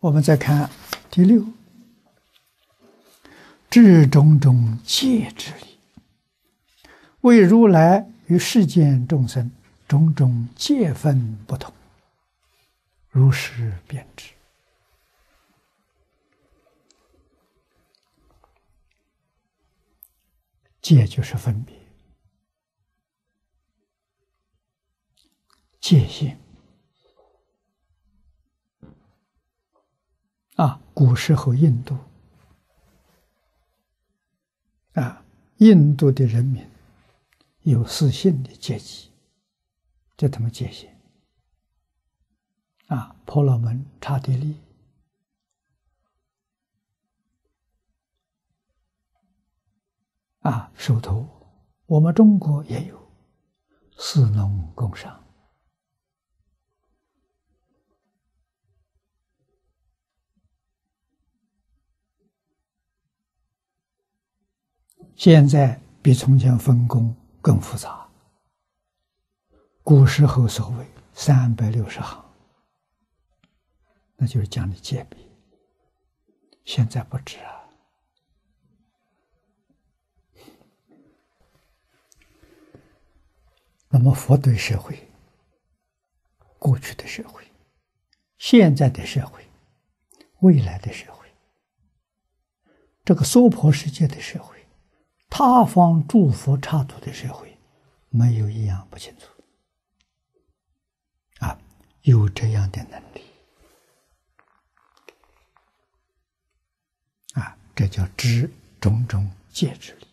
我们再看第六，至种种戒之理，为如来与世间众生种种戒分不同，如是便知。戒就是分别，界限。啊，古时候印度，啊，印度的人民有四姓的阶级，这他们界限。啊，婆罗门、刹帝利，啊，首头，我们中国也有，士农工商。现在比从前分工更复杂。古时候所谓三百六十行，那就是讲的戒律。现在不止啊。那么佛对社会、过去的社会、现在的社会、未来的社会，这个娑婆世界的社会。他方诸佛刹土的社会，没有一样不清楚。啊，有这样的能力，啊，这叫知种种戒之力。